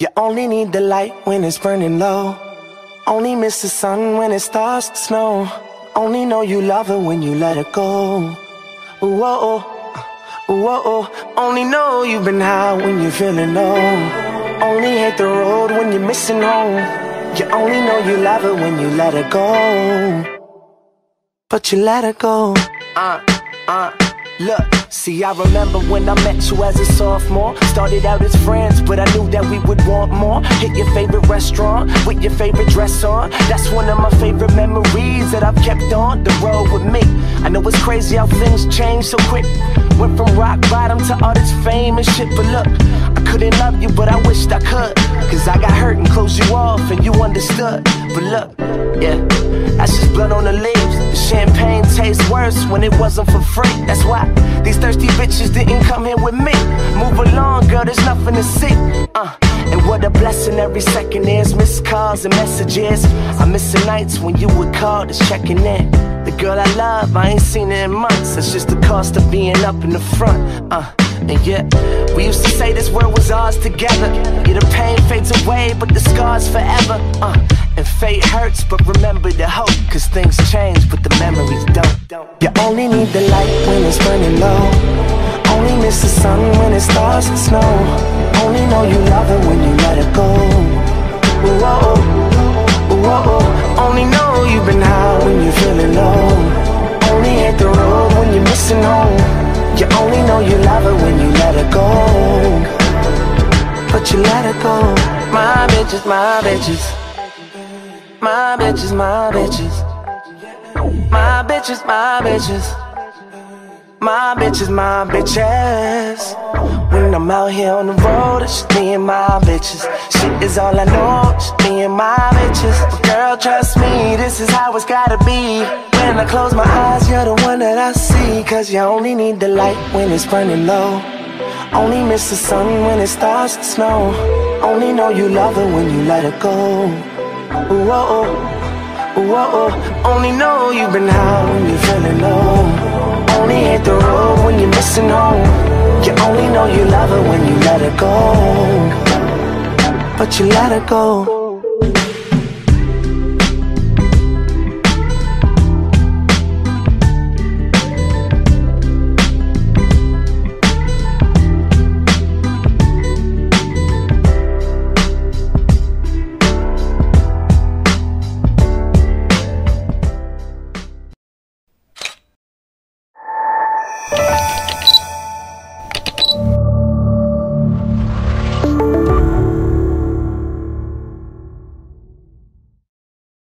You only need the light when it's burning low. Only miss the sun when it starts to snow. Only know you love her when you let her go. Whoa, whoa. Only know you've been high when you're feeling low. Only hate the road when you're missing home. You only know you love her when you let her go. But you let her go. Uh, uh. Look, see, I remember when I met you as a sophomore. Started out as friends, but I knew that we would want more. Hit your favorite restaurant with your favorite dress on. That's one of my favorite memories that I've kept on the road with me. I know it's crazy how things change so quick. Went from rock bottom to all this fame and shit, but look, I couldn't love you, but I wished I could. Cause I got hurt and closed you off, and you understood. But look, yeah, that's just blood on the leaves. Champagne tastes worse when it wasn't for free. That's why these thirsty bitches didn't come here with me. Move along, girl, there's nothing to see. Uh, and what a blessing every second is. Missed calls and messages. I miss the nights when you would call, just checking in. The girl I love, I ain't seen her in months. That's just the cost of being up in the front. Uh, and yeah, we used to say this world was ours together. Yeah, the pain fades away, but the scars forever. Uh, fate hurts, but remember the hope. Cause things change, but the memories don't. You only need the light when it's burning low. Only miss the sun when it starts to snow. Only know you love her when you let her go. Whoa, whoa. Only know you've been high when you're feeling low. Only hate the road when you're missing home. You only know you love her when you let her go. But you let her go. My bitches, my bitches. My bitches, my bitches. My bitches, my bitches. My bitches, my bitches. When I'm out here on the road, it's just me and my bitches. Shit is all I know, just me and my bitches. But girl, trust me, this is how it's gotta be. When I close my eyes, you're the one that I see. Cause you only need the light when it's burning low. Only miss the sun when it starts to snow. Only know you love her when you let her go. Whoa, whoa. Only know you've been high when you're feeling low. Only hate the road when you're missing home. You only know you love her when you let her go. But you let her go.